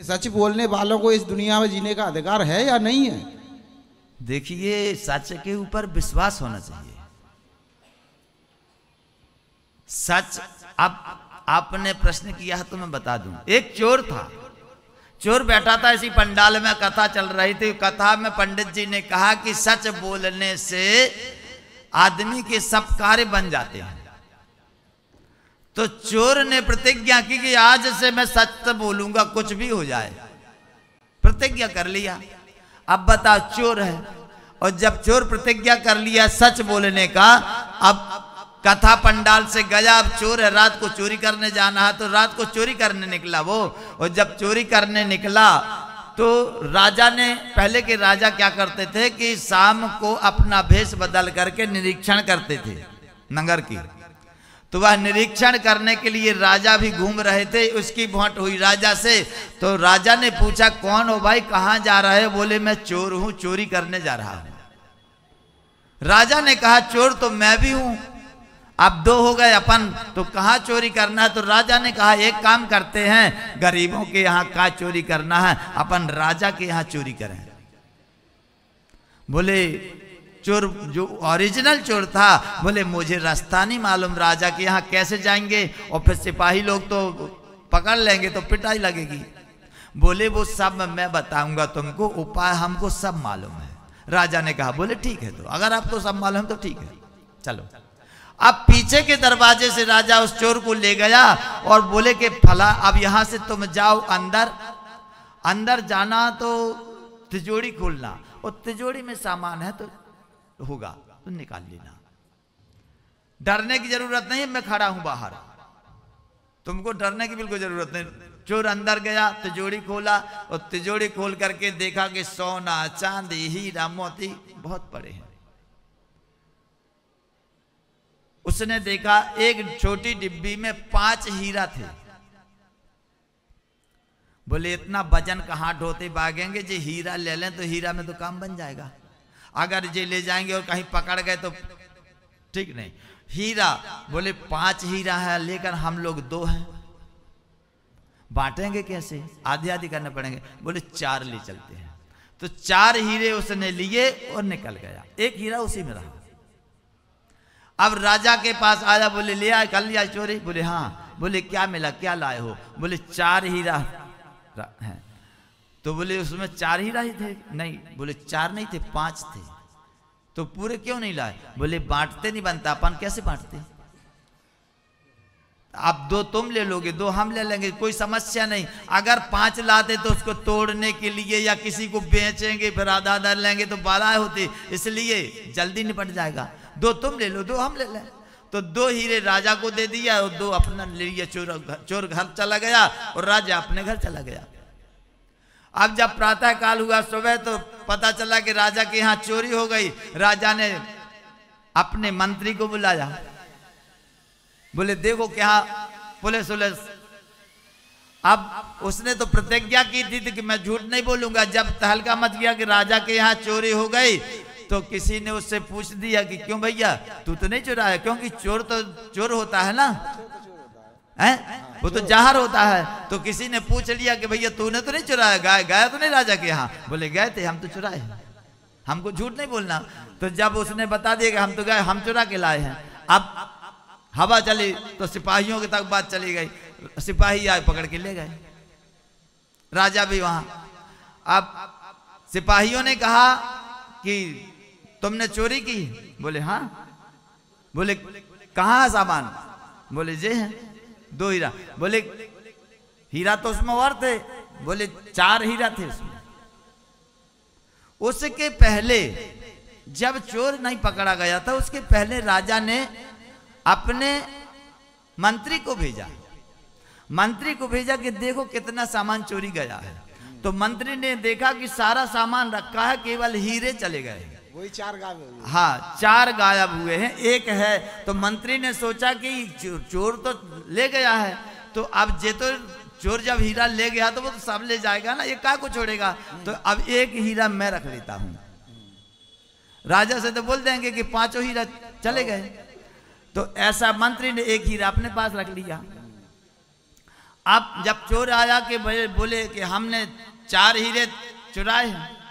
सच बोलने वालों को इस दुनिया में जीने का अधिकार है या नहीं है? देखिए, सच के ऊपर विश्वास होना चाहिए। सच, अब आपने प्रश्न किया है तो मैं बता दूँ। एक चोर था। चोर बैठा था इसी पंडाल में, कथा चल रही थी। कथा में पंडित जी ने कहा कि सच बोलने से आदमी के सब कार्य बन जाते हैं। तो चोर ने प्रतिज्ञा की कि आज से मैं सच बोलूँगा, कुछ भी हो जाए। प्रतिज्ञा कर लिया। अब बताओ, चोर है। और जब चोर प्रतिज्ञा कर लिया सच बोलने का, अब कथा पंडाल से गया, अब चोर है। रात को चोरी करने जाना है तो रात को चोरी करने निकला वो। और जब चोरी करने निकला तो राजा ने, पहले के राजा क्या करते थे कि शाम को अपना भेष बदल करके निरीक्षण करते थे, नगर की। तो वह निरीक्षण करने के लिए राजा भी घूम रहे थे, उसकी भोट हुई राजा से। तो राजा ने पूछा, कौन हो भाई? कहाँ जा रहे हो? बोले, मैं चोर हूँ, चोरी करने जा रहा हूँ। राजा ने कहा, चोर तो मैं भी हूँ। अब दो हो गए अपन तो कहाँ चोरी करना है? तो राजा ने कहा, एक काम करते हैं, गरीबों के यहाँ कहा चोरी करना है, अपन राजा के यहाँ चोरी करें। बोले चोर, जो ओरिजिनल चोर था, बोले, मुझे रास्ता नहीं मालूम, राजा के यहाँ कैसे जाएँगे? और फिर सिपाही लोग तो पकड़ लेंगे तो पिटाई लगेगी। बोले, वो सब मैं बताऊँगा तुमको, उपाय हमको सब मालूम है। राजा ने कहा, बोले, ठीक है तो अगर आपको सब मालूम तो ठीक है, चलो। अब पीछे के दरवाजे से राजा उस चोर को ले गया और बोले कि, फला, अब यहाँ से तुम जाओ अंदर अंदर जाना तो तिजोरी खोलना, और तिजोरी में सामान है तो होगा तो निकाल लेना। डरने की ज़रूरत नहीं, मैं खड़ा हूँ बाहर। तुमको डरने की बिल्कुल ज़रूरत नहीं। चोर अंदर गया, तिजोरी खोला और तिजोरी खोल करके देखा कि सोना, चांदी, हीरा, मोती बहुत पड़े हैं। उसने देखा एक छोटी डिब्बी में पाँच हीरा थे। बोले, इतना वज़न कहाँ ढोते भागेंगे? जी हीरा ले लें तो हीरा में तो काम बन जाएगा। अगर जे ले जाएँगे और कहीं पकड़ गए तो ठीक नहीं। हीरा बोले, पाँच हीरा है, लेकर हम लोग दो हैं। बांटेंगे कैसे? आधे आधी करने पड़ेंगे। बोले, चार ले चलते हैं। तो चार हीरे उसने लिए और निकल गया। एक हीरा उसी में रहा। अब राजा के पास आया, बोले, ले आए, कर लिया चोरी। बोले हाँ। बोले, क्या मिला? क्या लाए हो? बोले, चार हीरा है। तो बोले, उसमें चार ही थे? नहीं। बोले, चार नहीं थे, पाँच थे। तो पूरे क्यों नहीं लाए? बोले, बांटते नहीं बनता, अपन कैसे बांटते? आप दो तुम ले लोगे, दो हम ले लेंगे, कोई समस्या नहीं। अगर पाँच लाते तो उसको तोड़ने के लिए या किसी को बेचेंगे, फिर आधा आधा लेंगे तो बारह होती। इसलिए जल्दी निपट जाएगा। दो तुम ले लो, दो हम ले लें। तो दो हीरे राजा को दे दिया और दो अपना ले लिया, चोर चोर घर चला गया और राजा अपने घर चला गया। अब जब प्रातः काल हुआ सुबह तो पता चला कि राजा के यहाँ चोरी हो गई। राजा ने अपने मंत्री को बुलाया। बोले देखो क्या पुलिस उलिस। अब उसने तो प्रतिज्ञा की थी, कि मैं झूठ नहीं बोलूँगा। जब तहलका मत गया कि राजा के यहाँ चोरी हो गई तो किसी ने उससे पूछ दिया कि क्यों भैया? तू तो नहीं चुराया? क्योंकि चोर तो चोर होता है ना? है? वो तो जहर होता है। तो किसी ने पूछ लिया कि भैया, तूने तो नहीं चुराया? गाय गया तो नहीं राजा के यहाँ? बोले, गए थे, हम तो चुराए हमको झूठ नहीं बोलना। तो जब उसने बता दिया कि हम तो गए हम चुरा के लाए हैं। अब हवा चली तो सिपाहियों की तक बात चली गई। सिपाही आए, पकड़ के ले गए। राजा भी वहाँ। अब सिपाहियों ने कहा कि तुमने चोरी की? बोले हाँ। बोले, कहाँ सामान? बोले, जे हैं। दो हीरा। बोले, हीरा तो उसमें और थे। बोले, चार हीरा थे उसमें। उसके पहले, जब चोर नहीं पकड़ा गया था, उसके पहले राजा ने अपने मंत्री को भेजा। मंत्री को भेजा कि देखो कितना सामान चोरी गया है। तो मंत्री ने देखा कि सारा सामान रखा है, केवल हीरे चले गए। वही चार गायब हुए हाँ चार गायब हुए हैं। एक है तो मंत्री ने सोचा कि चोर तो ले गया है। तो अब जे तो चोर जब हीरा ले गया तो वो तो सब ले जाएगा ना, ये क्या को छोड़ेगा? तो अब एक हीरा मैं रख लेता हूँ। राजा से तो बोल देंगे कि पाँचों हीरा चले गए। तो ऐसा मंत्री ने एक हीरा अपने पास रख लिया। अब जब चोर आया कि बोले कि हमने चार हीरे चुराए हैं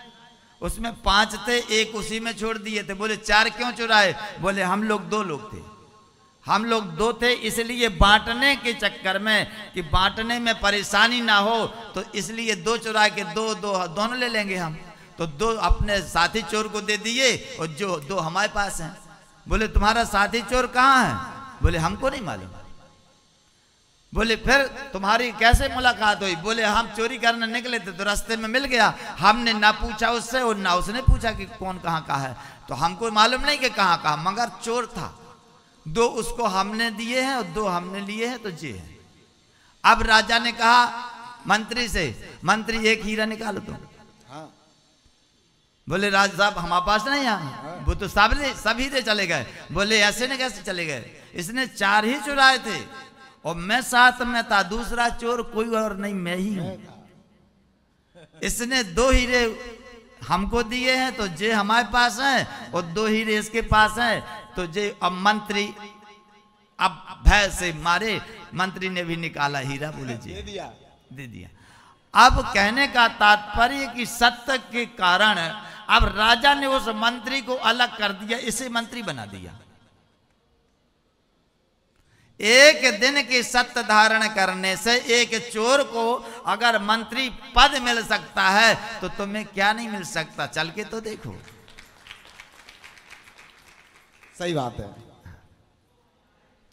उसमें पाँच थे, एक उसी में छोड़ दिए थे। बोले, चार क्यों चुराए? बोले, हम लोग दो लोग थे। हम लोग दो थे, इसलिए बांटने के चक्कर में कि बांटने में परेशानी ना हो तो इसलिए दो चुरा के दो दो, दोनों ले लेंगे हम। तो दो अपने साथी चोर को दे दिए, और जो, दो हमारे पास हैं। बोले, तुम्हारा साथी चोर कहाँ है? बोले, हमको नहीं मालूम। बोले फिर तुम्हारी कैसे मुलाकात हुई? बोले हम चोरी करने निकले थे तो रास्ते में मिल गया। हमने ना पूछा उससे और ना उसने पूछा कि कौन कहाँ का है। तो हमको मालूम नहीं कि कहाँ का मगर चोर था। दो उसको हमने दिए हैं और दो हमने लिए हैं तो ये है। अब राजा ने कहा मंत्री से मंत्री एक हीरा निकालो तुम। हाँ। बोले राज साहब हमारे पास नहीं यहाँ वो तो सब सब हीरे चले गए। बोले ऐसे ने कैसे चले गए? इसने चार ही चुराए थे। और मैं साथ में था दूसरा चोर कोई और नहीं मैं ही हूँ। इसने दो हीरे हमको दिए हैं तो जे हमारे पास हैं और दो हीरे इसके पास हैं तो जे अब मंत्री अब भय से मारे मंत्री ने भी निकाला हीरा बोले जी। दिया। दे दिया। अब कहने का तात्पर्य कि सत्य के कारण अब राजा ने उस मंत्री को अलग कर दिया इसे मंत्री बना दिया। एक दिन की सत्य धारण करने से एक चोर को अगर मंत्री पद मिल सकता है तो तुम्हें क्या नहीं मिल सकता? चल के तो देखो। सही बात है।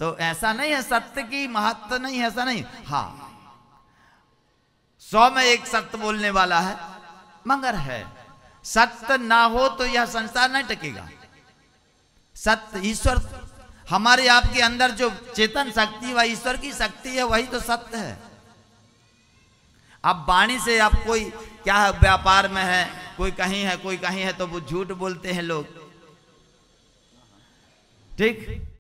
तो ऐसा नहीं है सत्य की महत्व नहीं है ऐसा नहीं। हाँ। सौ में एक सत्य बोलने वाला है मगर है। सत्य ना हो तो यह संसार नहीं टकेगा। सत्य ईश्वर हमारे आपके अंदर जो चेतन शक्ति व ईश्वर की शक्ति है, वही तो सत्य है। अब वाणी से आप कोई, क्या है, व्यापार में है, कोई कहीं है, कोई कहीं है तो वो झूठ बोलते हैं लोग। ठीक?